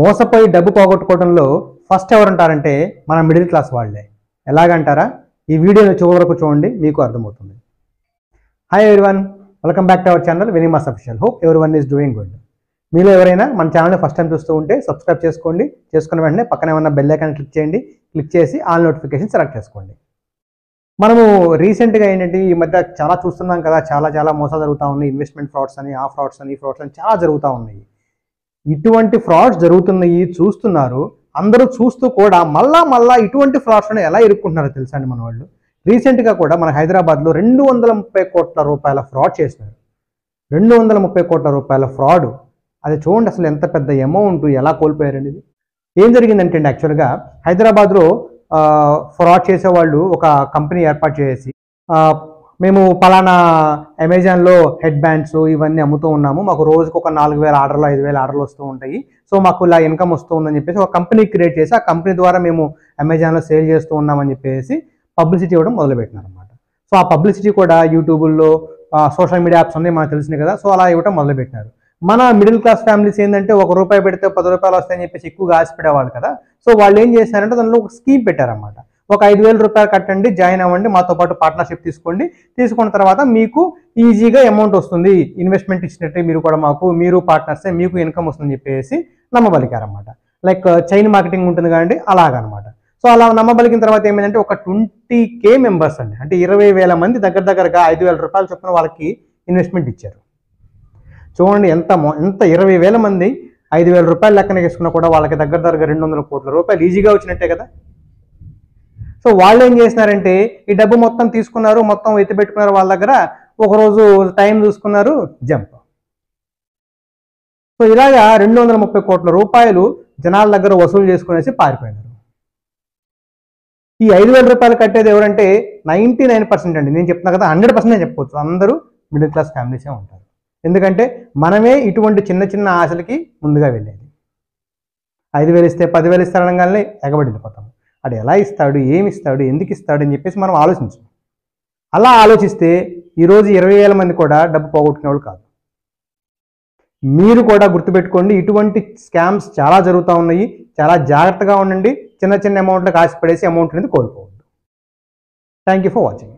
మోసపోయి డబ్బు పోగొట్టుకోవడంలో ఫస్ట్ ఎవరు ఉంటారంటే మన మిడిల్ క్లాస్ వాళ్ళే. ఎలాగంటారా? ఈ వీడియోని చివరకు చూడండి మీకు అర్థమవుతుంది. Hi everyone welcome back to our channel వినిమాస్ official hope everyone is doing good మీలో ఎవరైనా మన ఛానల్ని ఫస్ట్ టైం చూస్తూ ఉంటే సబ్స్క్రైబ్ చేసుకోండి. చేసుకున్న వెంటనే పక్కన ఏమన్నా బెల్ ఐకాన్ క్లిక్ చేయండి. క్లిక్ చేసి ఆల్ నోటిఫికేషన్ సెలెక్ట్ చేసుకోండి. మనము రీసెంట్గా ఏంటంటే ఈ మధ్య చాలా చూస్తున్నాం కదా చాలా చాలా మోసాలు జరుగుతూ ఉన్నాయి. ఇన్వెస్ట్మెంట్ ఫ్రాడ్స్ అని ఆ ఫ్రాడ్స్ అని ఈ ఫ్రాడ్స్ అని చాలా జరుగుతూ ఉన్నాయి. ఇటువంటి ఫ్రాడ్స్ జరుగుతున్నాయి చూస్తున్నారు. అందరూ చూస్తూ కూడా మళ్ళా మళ్ళా ఇటువంటి ఫ్రాడ్స్ను ఎలా ఇరుక్కుంటున్నారో తెలుసా అండి మన వాళ్ళు రీసెంట్గా కూడా మన హైదరాబాద్లో రెండు వందల ముప్పై కోట్ల రూపాయల ఫ్రాడ్ చేసినారు రెండు వందల ముప్పై కోట్ల రూపాయల ఫ్రాడ్. అది చూడండి అసలు ఎంత పెద్ద అమౌంట్ ఎలా కోల్పోయారండి ఇది? ఏం జరిగిందంటే అండి యాక్చువల్గా హైదరాబాద్లో ఫ్రాడ్ చేసేవాళ్ళు ఒక కంపెనీ ఏర్పాటు చేసి మేము పలానా అమెజాన్లో హెడ్ బ్యాండ్స్ ఇవన్నీ అమ్ముతూ ఉన్నాము. మాకు రోజుకు ఒక నాలుగు వేల ఆర్డర్లు ఐదు వేల ఆర్డర్లు వస్తూ ఉంటాయి. సో మాకు ఇలా ఇన్కమ్ వస్తూ ఉందని చెప్పేసి ఒక కంపెనీ క్రియేట్ చేసి ఆ కంపెనీ ద్వారా మేము అమెజాన్లో సేల్ చేస్తూ ఉన్నామని చెప్పేసి పబ్లిసిటీ ఇవ్వడం మొదలుపెట్టినారు అనమాట సో ఆ పబ్లిసిటీ కూడా యూట్యూబుల్లో సోషల్ మీడియా యాప్స్ ఉన్నాయి మనకు తెలిసినాయి కదా సో అలా ఇవ్వడం మొదలుపెట్టినారు. మన మిడిల్ క్లాస్ ఫ్యామిలీస్ ఏంటంటే ఒక రూపాయి పెడితే పది రూపాయలు వస్తాయని చెప్పేసి ఎక్కువగా ఆశపడేవాళ్ళు కదా. సో వాళ్ళు ఏం చేశారంటే దానిలో ఒక స్కీమ్ పెట్టారన్నమాట. ఒక ఐదు వేల రూపాయలు కట్టండి జాయిన్ అవ్వండి మాతో పాటు పార్ట్నర్షిప్ తీసుకోండి. తీసుకున్న తర్వాత మీకు ఈజీగా అమౌంట్ వస్తుంది. ఇన్వెస్ట్మెంట్ ఇచ్చినట్టే మీరు కూడా మాకు మీరు పార్ట్నర్సే మీకు ఇన్కమ్ వస్తుందని చెప్పేసి నమ్మబలికారనమాట లైక్ చైన్ మార్కెటింగ్ ఉంటుంది కాబట్టి అలాగనమాట. సో అలా నమ్మబలికిన తర్వాత ఏమైందంటే ఒక ట్వంటీ కే మెంబర్స్ అండి. అంటే ఇరవై వేల మంది దగ్గర దగ్గరగా ఐదు వేల రూపాయలు చొప్పున వాళ్ళకి ఇన్వెస్ట్మెంట్ ఇచ్చారు. చూడండి ఎంత ఎంత ఇరవై వేల మంది ఐదు వేల రూపాయలు లెక్కన వేసుకున్నా కూడా వాళ్ళకి దగ్గర దగ్గర రెండు వందల కోట్ల రూపాయలు ఈజీగా వచ్చినట్టే కదా? సో వాళ్ళు ఏం చేసినారంటే ఈ డబ్బు మొత్తం తీసుకున్నారు మొత్తం ఎత్తి పెట్టుకున్నారు వాళ్ళ దగ్గర ఒకరోజు టైం చూసుకున్నారు జంప్. సో ఇలాగా రెండు వందల ముప్పై కోట్ల రూపాయలు జనాల దగ్గర వసూలు చేసుకునేసి పారిపోయినారు. ఈ ఐదు వేల రూపాయలు కట్టేది ఎవరంటే నైంటీ నైన్ పర్సెంట్ అండి. నేను చెప్తున్నా కదా హండ్రెడ్ పర్సెంట్ చెప్పవచ్చు అందరూ మిడిల్ క్లాస్ ఫ్యామిలీసే ఉంటారు. ఎందుకంటే మనమే ఇటువంటి చిన్న చిన్న ఆశలకి ముందుగా వెళ్ళేది. ఐదు వేలు ఇస్తే పదివేలు ఇస్తారనగానే ఎగబడి వాడు ఎలా ఇస్తాడు ఏమి ఇస్తాడు ఎందుకు ఇస్తాడు అని చెప్పేసి మనం ఆలోచించం. అలా ఆలోచిస్తే ఈరోజు ఇరవై వేల మంది కూడా డబ్బు పోగొట్టుకునే వాళ్ళు కాదు. మీరు కూడా గుర్తుపెట్టుకోండి ఇటువంటి స్కామ్స్ చాలా జరుగుతూ ఉన్నాయి. చాలా జాగ్రత్తగా ఉండండి. చిన్న చిన్న అమౌంట్లకు ఆశపడేసి అమౌంట్ అనేది కోల్పోవద్దు. Thank you for watching